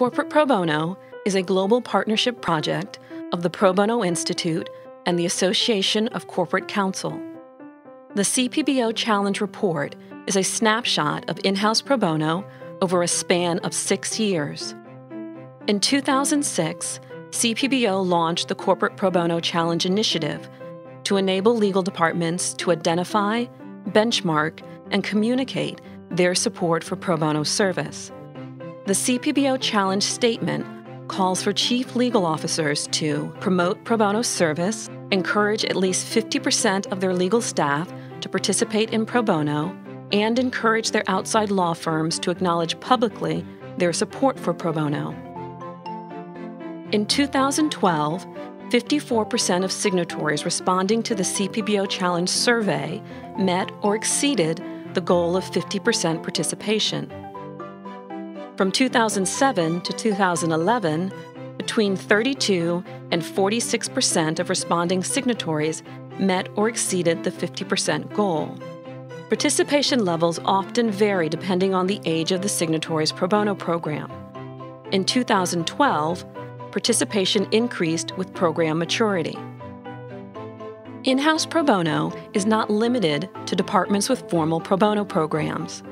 Corporate Pro Bono is a global partnership project of the Pro Bono Institute and the Association of Corporate Counsel. The CPBO Challenge Report is a snapshot of in house pro bono over a span of six years. In 2006, CPBO launched the Corporate Pro Bono Challenge Initiative to enable legal departments to identify, benchmark, and communicate their support for pro bono service. The CPBO Challenge Statement calls for chief legal officers to promote pro bono service, encourage at least 50% of their legal staff to participate in pro bono, and encourage their outside law firms to acknowledge publicly their support for pro bono. In 2012, 54% of signatories responding to the CPBO Challenge survey met or exceeded the goal of 50% participation. From 2007 to 2011, between 32 and 46% of responding signatories met or exceeded the 50% goal. Participation levels often vary depending on the age of the signatory's pro bono program. In 2012, participation increased with program maturity. In house pro bono is not limited to departments with formal pro bono programs.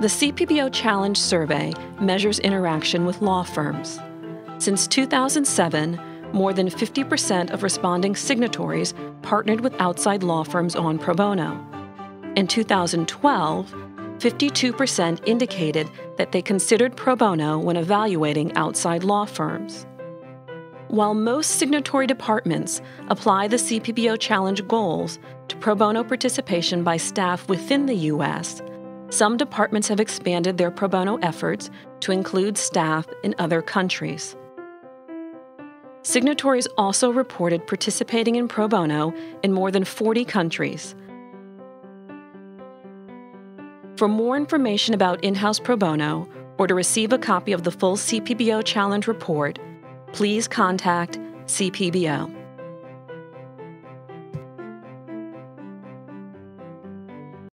The CPBO Challenge Survey measures interaction with law firms. Since 2007, more than 50% of responding signatories partnered with outside law firms on pro bono. In 2012, 52% indicated that they considered pro bono when evaluating outside law firms. While most signatory departments apply the CPBO Challenge goals to pro bono participation by staff within the U.S., some departments have expanded their pro bono efforts to include staff in other countries. Signatories also reported participating in pro bono in more than 40 countries. For more information about in house pro bono or to receive a copy of the full CPBO Challenge report, please contact CPBO.